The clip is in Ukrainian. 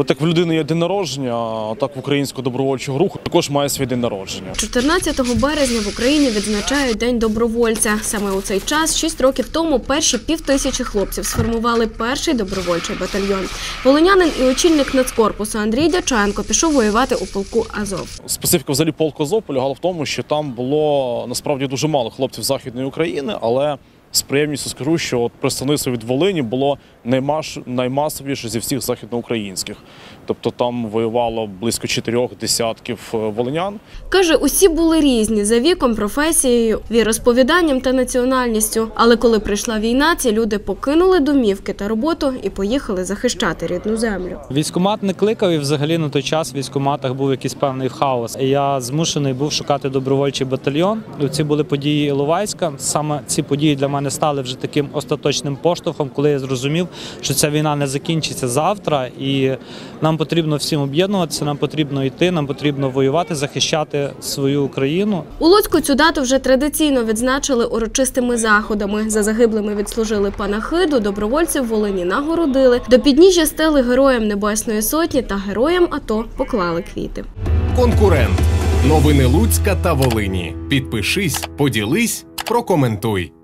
От як в людини є день народження, а так в українського добровольчого руху також має свій день народження. 14 березня в Україні відзначають День добровольця. Саме у цей час, 6 років тому, перші півтисячі хлопців сформували перший добровольчий батальйон. Волинянин і очільник нацкорпусу Андрій Дяченко пішов воювати у полку Азов. Специфіка взагалі полку Азов полягала в тому, що там було насправді дуже мало хлопців Західної України, але з приємністю скажу, що от представництво від Волині було наймаш, наймасовіше зі всіх західноукраїнських. Тобто там воювало близько чотирьох десятків е, волинян. Каже, усі були різні за віком, професією, віросповіданням та національністю. Але коли прийшла війна, ці люди покинули домівки та роботу і поїхали захищати рідну землю. Військкомат не кликав і взагалі на той час в військкоматах був якийсь певний хаос. Я змушений був шукати добровольчий батальйон. Ці були події Іловайська. Саме ці події для мене стали вже таким остаточним поштовхом, коли я зрозумів, що ця війна не закінчиться завтра, і нам потрібно всім об'єднуватися. Нам потрібно йти, нам потрібно воювати, захищати свою Україну. У Луцьку цю дату вже традиційно відзначили урочистими заходами. За загиблими відслужили панахиду, добровольців Волині нагородили. До підніжжя стели героям Небесної Сотні та героям АТО поклали квіти. Конкурент. Новини Луцька та Волині. Підпишись, поділись, прокоментуй.